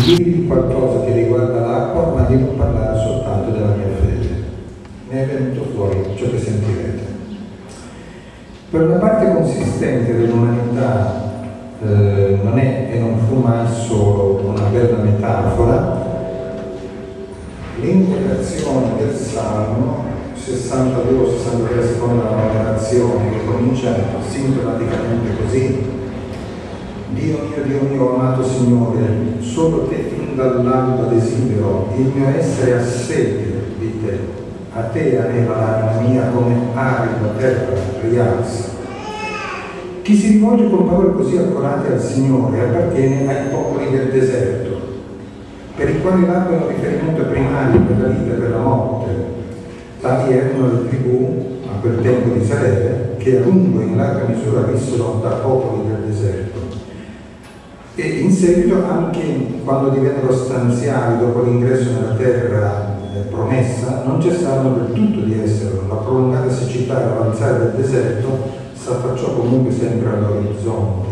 di qualcosa che riguarda l'acqua, ma non parlare soltanto della mia fede. Ne è venuto fuori ciò che sentirete. Per una parte consistente dell'umanità eh, non è e non fu mai solo una bella metafora, l'invocazione del Salmo 62 63 secondo la numerazione che comincia sintomaticamente così Dio mio, Dio mio, amato Signore, solo te fin dall'alba desidero, il mio essere ha sede di te, a te aneva l'anima mia come arida terra rialza. Chi si rivolge con parole così accorate al Signore appartiene ai popoli del deserto, per i quali l'acqua è un riferimento primario per la vita e per la morte, Tali erano le tribù a quel tempo di Israele che a lungo e in larga misura vissero da popoli del deserto. E in seguito anche quando divennero stanziali dopo l'ingresso nella terra promessa non cessarono del tutto di esserlo. La prolungata siccità e l'avanzare del deserto s'affacciò comunque sempre all'orizzonte.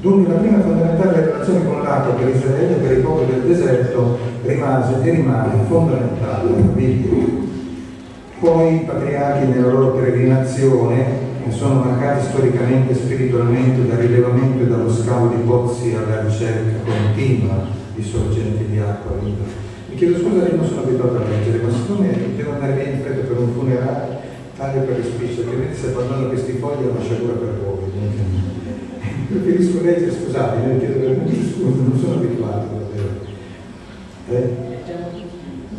Dunque la prima fondamentale relazione con l'acqua per Israele e per i popoli del deserto rimase e rimane fondamentale la Bibbia. Poi i patriarchi nella loro peregrinazione sono marcati storicamente e spiritualmente dal rilevamento e dallo scavo di pozzi alla ricerca continua di sorgenti di acqua viva. Mi chiedo scusa, io non sono abituato a leggere, ma siccome devo andare via in fretta per un funerale, taglio per le spicce, altrimenti se abbandono questi fogli è una sciagura per voi. Preferisco leggere, scusate, mi chiedo veramente scusa, non sono abituato davvero. Eh?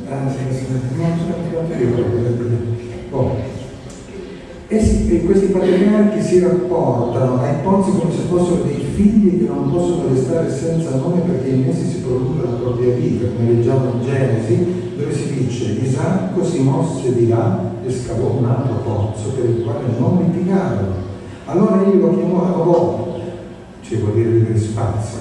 Ah, sì, sì, non sono abituato io oh. E questi patriarchi si rapportano ai pozzi come se fossero dei figli che non possono restare senza nome perché in essi si produce la propria vita, come leggiamo in Genesi, dove si dice Isacco si mosse di là e scavò un altro pozzo per il quale non litigarono. Allora egli lo chiamò Avò, cioè vuol dire vivere spazio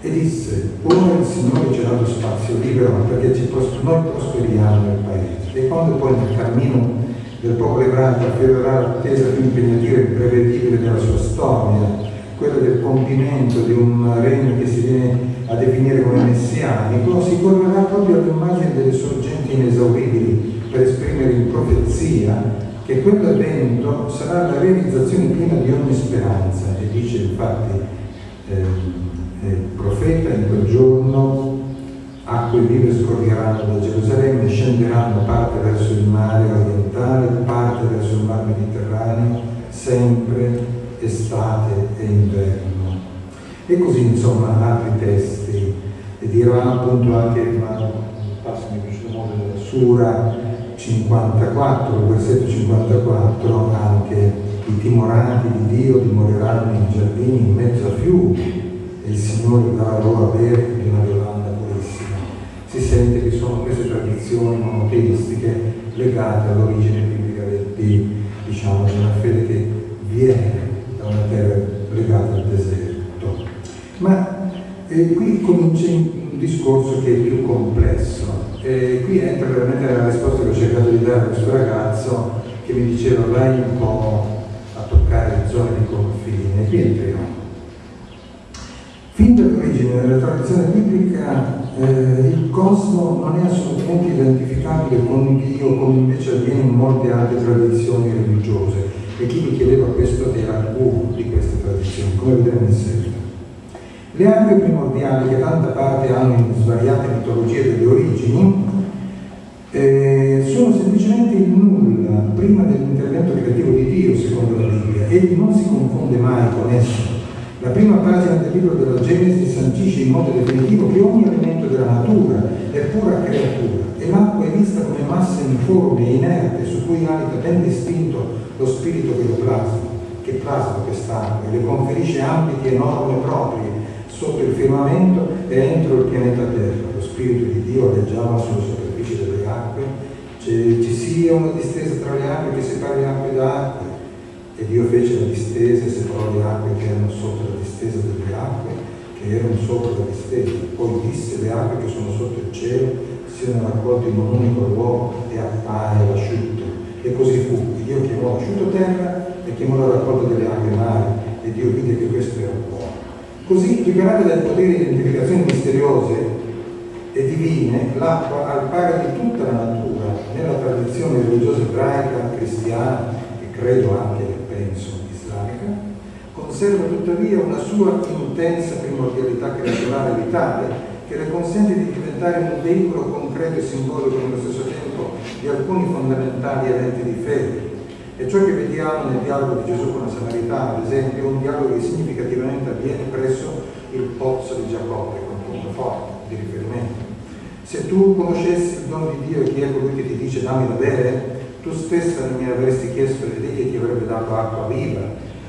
e disse, ora il Signore ci ha dato spazio libero perché noi prosperiamo nel paese. E quando poi nel cammino del popolo ebraico afferrerà l'attesa più impegnativa e imprevedibile della sua storia, quella del compimento di un regno che si viene a definire come messianico, si correrà proprio all'immagine delle sorgenti inesauribili per esprimere in profezia che quell'evento sarà la realizzazione piena di ogni speranza. E dice infatti eh, eh, profeta in quel giorno acque vive scorreranno da Gerusalemme, scenderanno parte verso il mare orientale, parte verso il mar Mediterraneo, sempre estate e inverno. E così insomma altri testi, e dirà appunto anche, ma passami questo modo, della Sura 54, versetto 54, anche i timoranti di Dio dimoreranno in giardini in mezzo a fiumi, il Signore darà loro a bere di una bevanda purissima. Si sente che sono queste tradizioni monoteistiche legate all'origine biblica di, diciamo, di una fede che viene da una terra legata al deserto. Ma eh, qui comincia un discorso che è più complesso. E qui entra veramente nella risposta che ho cercato di dare a questo ragazzo che mi diceva vai un po' a toccare le zone di confine. Qui entriamo. Fin dall'origine della tradizione biblica eh, il cosmo non è assolutamente identificabile con Dio come invece avviene in molte altre tradizioni religiose e chi mi chiedeva questo era uno di queste tradizioni, come vedremo in seguito. Le acque primordiali che tanta parte hanno in svariate mitologie delle origini eh, sono semplicemente il nulla prima dell'intervento creativo di Dio, secondo la Bibbia. Egli non si confonde mai con esso la prima pagina del libro della Genesi sancisce in modo definitivo che ogni elemento della natura è pura creatura e l'acqua è vista come massa informe e inerte su cui alita ben distinto lo spirito che lo plasma, che plasma quest'acqua e le conferisce ambiti e norme proprie sotto il firmamento e entro il pianeta Terra. Lo spirito di Dio alleggiava sulla superficie delle acque, ci sia una distesa tra le acque che separa le acque da acque e Dio fece la distesa e separò le acque che erano sotto la distesa delle acque che erano sopra la distesa. Poi disse le acque che sono sotto il cielo siano raccolte in un unico luogo e appare l'asciutto. E così fu. E Dio chiamò l'asciutto terra e chiamò la raccolta delle acque mare e Dio vide che questo era buono. Così, liberate dal potere di identificazioni misteriose, e divine, l'acqua al pari di tutta la natura, nella tradizione religiosa ebraica, cristiana credo anche, penso, islamica, conserva tuttavia una sua intensa primordialità creaturale vitale che le consente di diventare un veicolo concreto e simbolico nello stesso tempo di alcuni fondamentali eventi di fede. E ciò che vediamo nel dialogo di Gesù con la Samaritana, ad esempio, è un dialogo che significativamente avviene presso il pozzo di Giacobbe, con punto forte di riferimento. Se tu conoscessi il dono di Dio e chi è colui che ti dice dammi da bere, tu stessa mi avresti chiesto ed egli ti avrebbe dato acqua viva.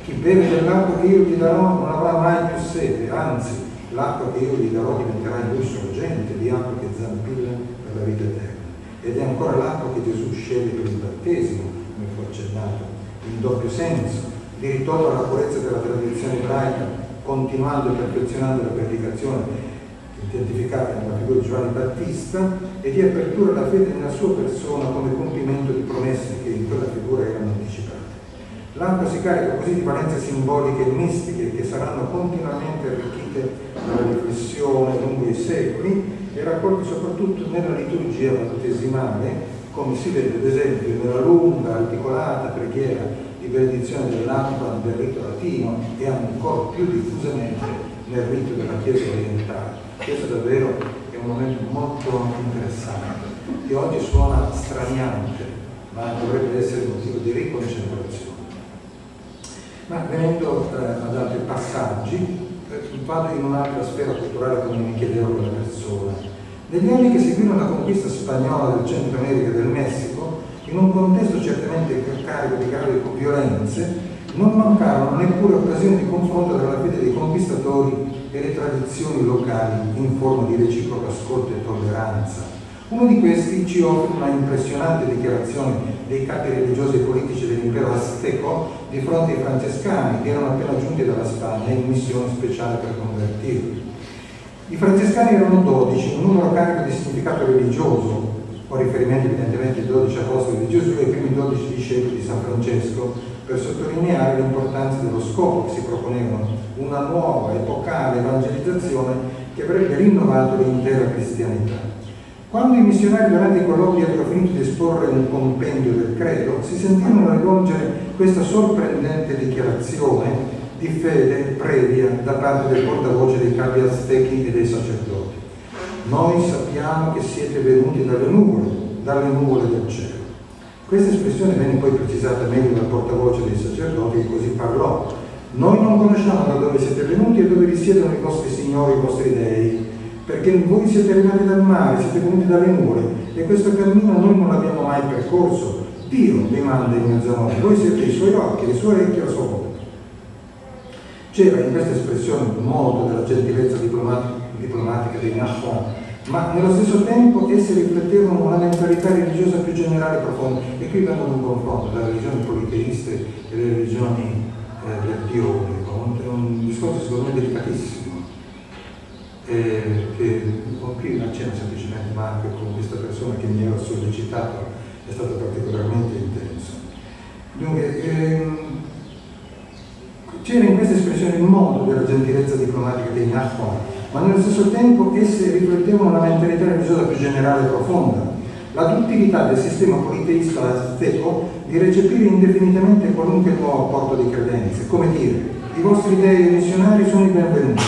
Chi beve dell'acqua che io ti darò non avrà mai più sete, anzi l'acqua che io gli darò diventerà in lui sorgente di acqua che zampilla per la vita eterna. Ed è ancora l'acqua che Gesù sceglie per il battesimo, come fu accennato, in doppio senso, di ritorno alla purezza della tradizione ebraica, continuando e perfezionando la predicazione identificata nella figura di Giovanni Battista e di apertura alla fede nella sua persona come compimento di promesse che in quella figura erano anticipate. L'acqua si carica così di valenze simboliche e mistiche che saranno continuamente arricchite dalla riflessione lungo i secoli e raccolte soprattutto nella liturgia battesimale, come si vede ad esempio nella lunga, articolata preghiera di benedizione dell'acqua del rito latino e ancora più diffusamente nel rito della Chiesa orientale. Questo davvero è un momento molto interessante, che oggi suona straniante, ma dovrebbe essere motivo di riconcentrazione. Ma venendo eh, ad altri passaggi, eh, vado in un'altra sfera culturale come mi chiedevo quella persona. Negli anni che seguirono la conquista spagnola del Centro America e del Messico, in un contesto certamente carico di gravi violenze, non mancarono neppure occasioni di confronto tra la fede dei conquistatori e le tradizioni locali in forma di reciproco ascolto e tolleranza. Uno di questi ci offre una impressionante dichiarazione dei capi religiosi e politici dell'impero azteco di fronte ai francescani che erano appena giunti dalla Spagna in missione speciale per convertirli. I francescani erano 12, un numero carico di significato religioso, con riferimento evidentemente ai 12 apostoli di Gesù e ai primi 12 discepoli di San Francesco, per sottolineare l'importanza dello scopo che si proponevano, una nuova epocale evangelizzazione che avrebbe rinnovato l'intera cristianità. Quando i missionari durante i colloqui ebbero finito di esporre un compendio del credo, si sentirono rivolgere questa sorprendente dichiarazione di fede previa da parte del portavoce dei capi aztechi e dei sacerdoti. Noi sappiamo che siete venuti dalle nuvole, dalle nuvole del cielo. Questa espressione venne poi precisata meglio dal portavoce dei sacerdoti e così parlò. Noi non conosciamo da dove siete venuti e dove risiedono i vostri signori, i vostri dei, perché voi siete arrivati dal mare, siete venuti dalle nuvole e questo cammino noi non l'abbiamo mai percorso. Dio vi manda in mezzo a noi, voi siete i suoi occhi, le sue orecchie la sua bocca. C'era in questa espressione un modo della gentilezza diplomatica, diplomatica dei Nahon, ma nello stesso tempo esse riflettevano una mentalità religiosa più generale e profonda. E qui vengono un confronto tra le religioni politeiste e le religioni eh, del Dio unico, un discorso secondo me delicatissimo eh, che con qui non accenno semplicemente, ma anche con questa persona che mi ha sollecitato, è stato particolarmente intenso. Dunque, ehm, c'era in questa espressione il modo della gentilezza diplomatica dei Nahon, ma nello stesso tempo esse riflettevano una mentalità religiosa più generale e profonda, la duttilità del sistema politeista azteco di recepire indefinitamente qualunque nuovo apporto di credenze, come dire, i vostri dei missionari sono i benvenuti,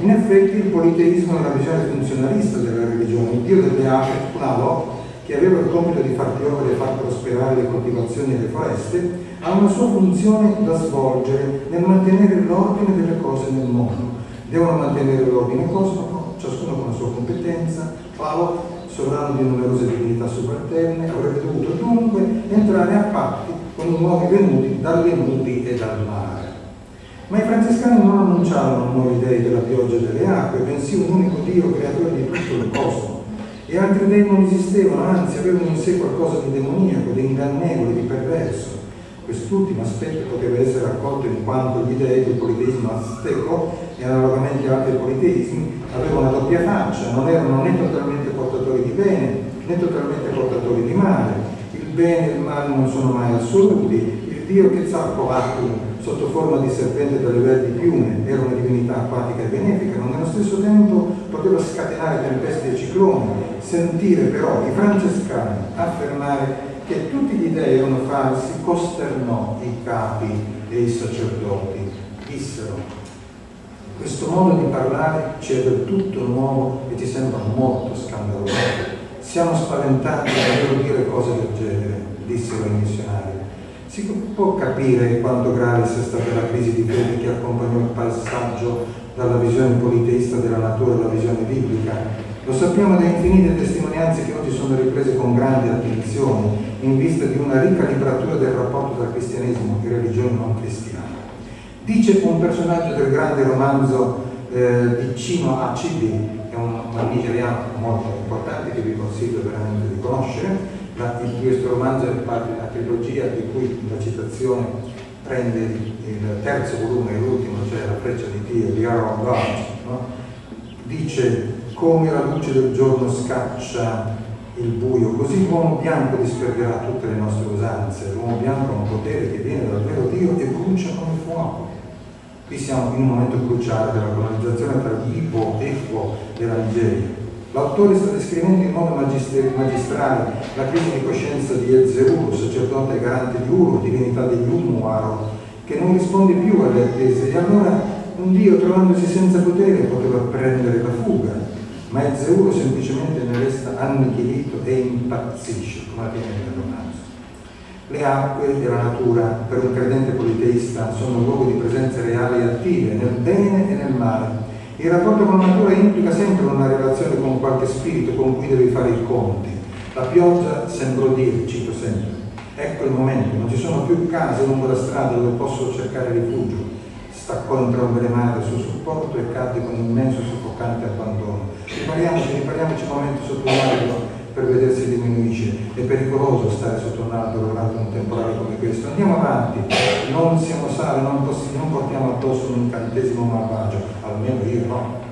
in effetti il politeismo è una visione funzionalista della religione. Il dio delle ape, Kunalo, che aveva il compito di far piovere e far prosperare le coltivazioni e le foreste, ha una sua funzione da svolgere nel mantenere l'ordine delle cose nel mondo. Devono mantenere l'ordine cosmico, ciascuno con la sua competenza. Paolo, sovrano di numerose divinità subalterne, avrebbe dovuto dunque entrare a patti con i nuovi venuti dalle nubi e dal mare. Ma i francescani non annunciavano nuovi dei della pioggia e delle acque, bensì un unico Dio creatore di tutto il cosmo. E altri dei non esistevano, anzi avevano in sé qualcosa di demoniaco, di ingannevole, di perverso. Quest'ultimo aspetto poteva essere accolto in quanto gli dei del politeismo azteco analogamente altri politeismi avevano una doppia faccia, non erano né totalmente portatori di bene né totalmente portatori di male. Il bene e il male non sono mai assoluti, il Dio che zappo sotto forma di serpente dalle verdi piume, era una divinità acquatica e benefica, ma nello stesso tempo poteva scatenare tempeste e cicloni, sentire però i francescani affermare che tutti gli dei erano falsi, costernò i capi e i sacerdoti. Dissero, questo modo di parlare ci è del tutto nuovo e ci sembra molto scandaloso. Siamo spaventati a dire cose del genere, dissero i missionari. Si può capire quanto grave sia stata la crisi di fede che accompagnò il passaggio dalla visione politeista della natura alla visione biblica. Lo sappiamo da infinite testimonianze che oggi sono riprese con grande attenzione in vista di una ricalibratura del rapporto tra cristianesimo e religione non cristiana. Dice un personaggio del grande romanzo eh, di Cino Acidi, che è un, un nigeriano molto importante che vi consiglio veramente di conoscere, la, il, questo romanzo è parte di una trilogia di cui la citazione prende il terzo volume e l'ultimo, cioè La freccia di Dio, di Aaron Lodge, no? dice come la luce del giorno scaccia il buio, così l'uomo bianco disperderà tutte le nostre usanze, l'uomo bianco ha un potere che viene dal vero Dio e brucia come fuoco. Qui siamo in un momento cruciale della colonizzazione tra l'Ipo e Fo della Nigeria. L'autore sta descrivendo in modo magistrale la crisi di coscienza di Ezzeuru, sacerdote garante di Uru, divinità degli Umuaro, che non risponde più alle attese. E allora un Dio trovandosi senza potere poteva prendere la fuga, ma Ezzeuru semplicemente ne resta annichilito e impazzisce, come avviene nel romanzo. Le acque della natura per un credente politeista sono luogo di presenze reali e attive nel bene e nel male il rapporto con la natura implica sempre una relazione con qualche spirito con cui devi fare i conti. La pioggia sembrò dire, cito sempre, ecco il momento, non ci sono più case lungo la strada dove posso cercare rifugio. Staccò entrambe le mani sul supporto e cadde con immenso soffocante abbandono. Ripariamoci, ripariamoci un momento sotto un albero per vedere se diminuisce. È pericoloso stare sotto un albero durante un temporale come questo. Andiamo avanti, non siamo salvi, non, non portiamo addosso un incantesimo malvagio, almeno io no.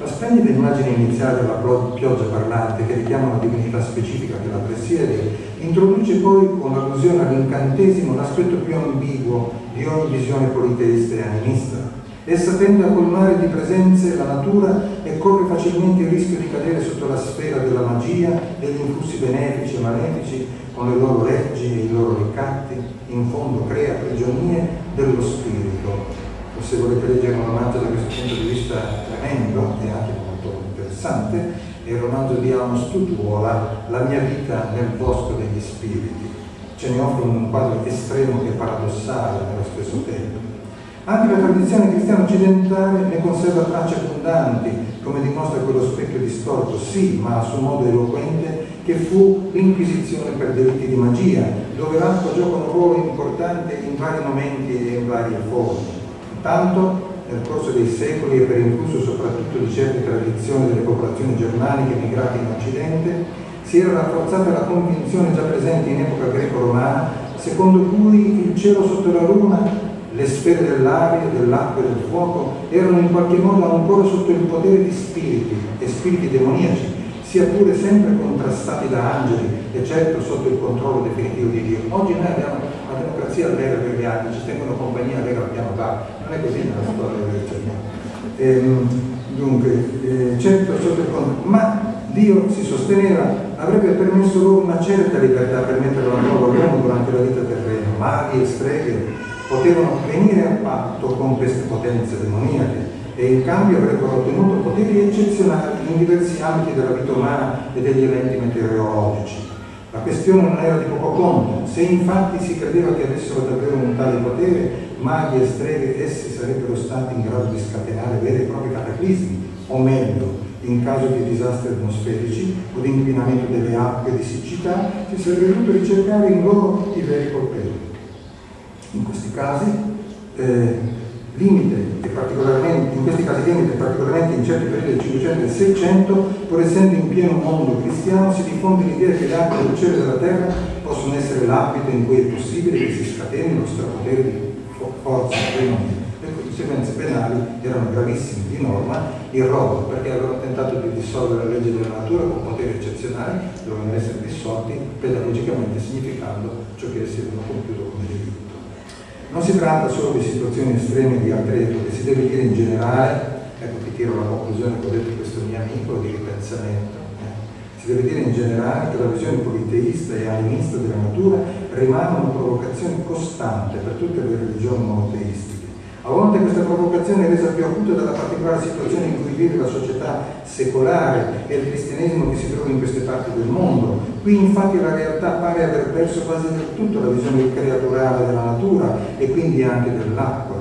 La splendida immagine iniziale della pioggia parlante che richiama una divinità specifica che la presiede, introduce poi con allusione all'incantesimo l'aspetto più ambiguo di ogni visione politeista e animista Essa tende a colmare di presenze la natura e corre facilmente il rischio di cadere sotto la sfera della magia, degli influssi benefici e malefici, con le loro leggi e i loro ricatti, in fondo crea prigionie dello spirito. O se volete leggere un romanzo da questo punto di vista tremendo e anche molto interessante, è il romanzo di Amos Tutuola, La mia vita nel bosco degli spiriti. Ce ne offre un quadro estremo che è paradossale nello stesso tempo anche la tradizione cristiana occidentale ne conserva tracce abbondanti, come dimostra quello specchio distorto, sì, ma a suo modo eloquente, che fu l'Inquisizione per delitti di magia, dove l'acqua gioca un ruolo importante in vari momenti e in varie forme. Intanto, nel corso dei secoli e per influsso soprattutto di certe tradizioni delle popolazioni germaniche migrate in Occidente, si era rafforzata la convinzione già presente in epoca greco-romana, secondo cui il cielo sotto la luna le sfere dell'aria, dell'acqua e del fuoco erano in qualche modo ancora sotto il potere di spiriti e spiriti demoniaci, sia pure sempre contrastati da angeli e certo sotto il controllo definitivo di Dio. Oggi noi abbiamo una democrazia vera per gli altri, ci tengono compagnia vera al piano bar, non è così nella storia del Cristianesimo. Ehm, dunque, eh, certo sotto il controllo, ma Dio si sosteneva avrebbe permesso loro una certa libertà per mettere la nuova all'uomo durante la vita terrena, maghi e streghe potevano venire a patto con queste potenze demoniache e in cambio avrebbero ottenuto poteri eccezionali in diversi ambiti della vita umana e degli eventi meteorologici. La questione non era di poco conto, se infatti si credeva che avessero davvero un tale potere, maghi e streghe essi sarebbero stati in grado di scatenare veri e propri cataclismi, o meglio, in caso di disastri atmosferici o di inquinamento delle acque di siccità, si sarebbe dovuto ricercare in loro i veri colpevoli. In questi casi eh, limite e particolarmente, in questi casi limite particolarmente in certi periodi del 500 e del 600, pur essendo in pieno mondo cristiano, si diffonde l'idea che le acque del cielo e della terra possono essere l'abito in cui è possibile che si scateni lo strapotere di forza demonia. Le conseguenze penali erano gravissime di norma, in rogo perché avevano tentato di dissolvere la legge della natura con poteri eccezionali, dovevano essere dissolti pedagogicamente significando ciò che si avevano compiuto. Non si tratta solo di situazioni estreme di altre epoche, si deve dire in generale, ecco ti tiro la conclusione che ho detto questo mio amico di ripensamento, eh, si deve dire in generale che la visione politeista e animista della natura rimane una provocazione costante per tutte le religioni monoteistiche a volte questa provocazione è resa più acuta dalla particolare situazione in cui vive la società secolare e il cristianesimo che si trova in queste parti del mondo. Qui infatti la realtà pare aver perso quasi del tutto la visione creaturale della natura e quindi anche dell'acqua,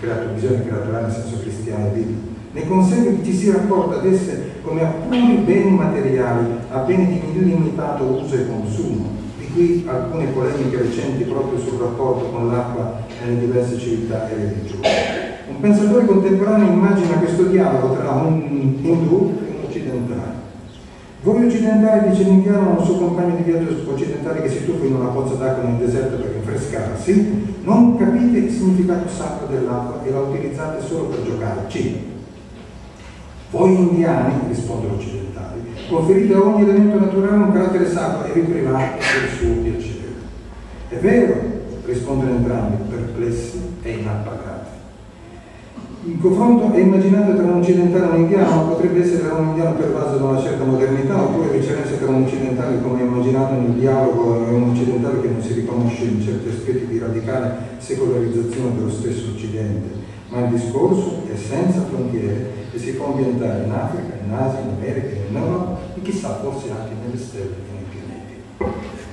la visione creaturale nel senso cristiano e biblico. Ne consegue che ci si rapporta ad esse come a puri beni materiali, a beni di illimitato uso e consumo. Di qui alcune polemiche recenti proprio sul rapporto con l'acqua nelle diverse civiltà e religioni. Un pensatore contemporaneo immagina questo dialogo tra un hindù e un occidentale. Voi occidentali, dice l'indiano a un suo compagno di viaggio occidentale che si tuffa in una pozza d'acqua nel deserto per rinfrescarsi, non capite il significato sacro dell'acqua e la utilizzate solo per giocarci. Voi indiani, rispondono gli occidentali, conferite a ogni elemento naturale un carattere sacro e vi private del suo piacere. È vero, rispondono entrambi, perplessi e inappagati. Il confronto è immaginato tra un occidentale e un indiano, potrebbe essere tra un indiano pervaso da una certa modernità, oppure viceversa tra un occidentale come immaginato nel dialogo e un occidentale che non si riconosce in certi aspetti di radicale secolarizzazione dello stesso Occidente. Ma il discorso è senza frontiere e si può ambientare in Africa, in Asia, in America, in Europa e chissà forse anche nelle stelle e nei pianeti.